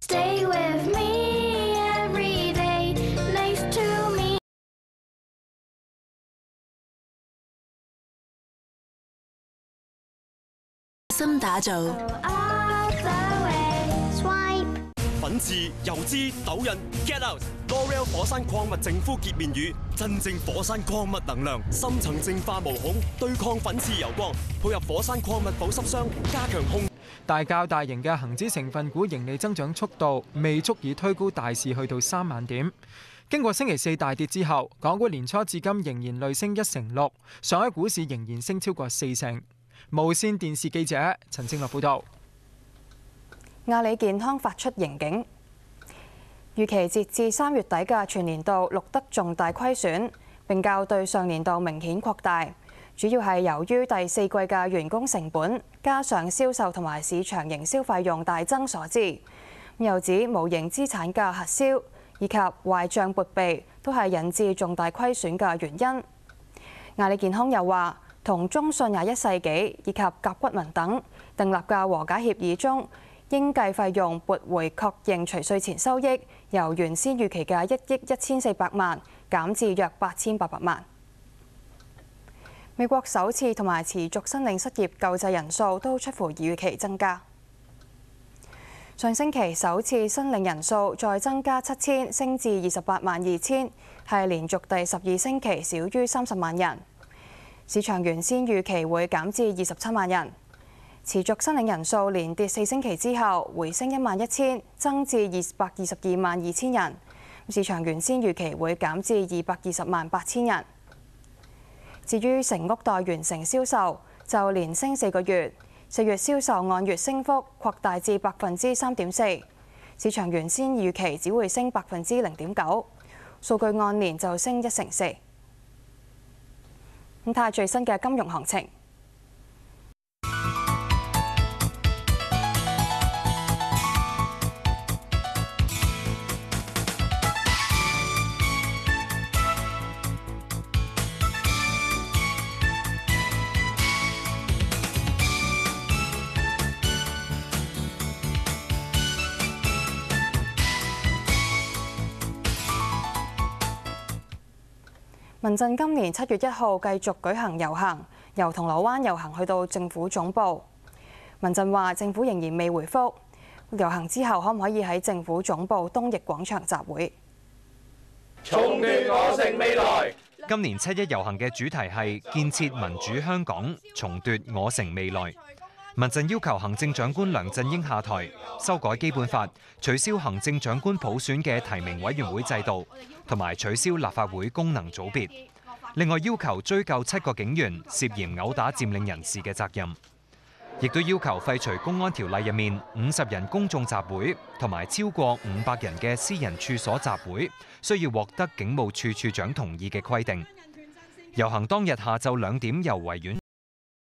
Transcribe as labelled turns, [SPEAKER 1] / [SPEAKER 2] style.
[SPEAKER 1] Stay with me every day. Nice to meet
[SPEAKER 2] 心打造.
[SPEAKER 3] 粉刺、油脂、痘印，get out！L'Oreal 火山矿物淨膚潔面乳，真正火山矿物能量，深层净化毛孔，对抗粉刺油光，配合火山矿物保湿霜，加強控。
[SPEAKER 4] 大較大型嘅恒指成分股盈利增長速度未足以推高大市去到三萬點。經過星期四大跌之後，港股年初至今仍然累升一成六，上海股市仍然升超過四成。無線電視記者陳正樂報導。
[SPEAKER 5] 阿里健康發出盈警，預期截至三月底嘅全年度錄得重大虧損，並較對上年度明顯擴大。主要係由於第四季嘅員工成本加上銷售同埋市場營銷費用大增所致。又指無形資產嘅核銷以及壞帳撥備都係引致重大虧損嘅原因。亞利健康又話，同中信廿一世紀以及甲骨文等訂立嘅和解協議中，應計費用撥回確認除稅前收益，由原先預期嘅一億一千四百萬減至約八千八百萬。美國首次同埋持續申領失業救濟人數都出乎預期增加。上星期首次申領人數再增加七千，升至二十八萬二千，係連續第十二星期少於三十萬人。市場原先預期會減至二十七萬人。持續申領人數連跌四星期之後，回升一萬一千，增至二百二十二萬二千人。市場原先預期會減至二百二十萬八千人。至於成屋待完成銷售，就連升四個月，四月銷售按月升幅擴大至百分之三點四。市場原先預期只會升百分之零點九，數據按年就升一成四。咁睇下最新嘅金融行情。民陣今年七月一號繼續舉行遊行，由銅鑼灣遊行去到政府總部。民陣話政府仍然未回覆，遊行之後可唔可以喺政府總部東翼廣場集會？
[SPEAKER 6] 重奪我城未來。
[SPEAKER 7] 今年七一遊行嘅主題係建設民主香港，重奪我城未來。民阵要求行政長官梁振英下台，修改基本法，取消行政長官普選嘅提名委員會制度，同埋取消立法會功能組別。另外要求追究七個警員涉嫌殴打佔領人士嘅責任，亦都要求廢除公安條例入面五十人公眾集會同埋超過五百人嘅私人處所集會需要獲得警務處處長同意嘅規定。遊行當日下晝兩點由维园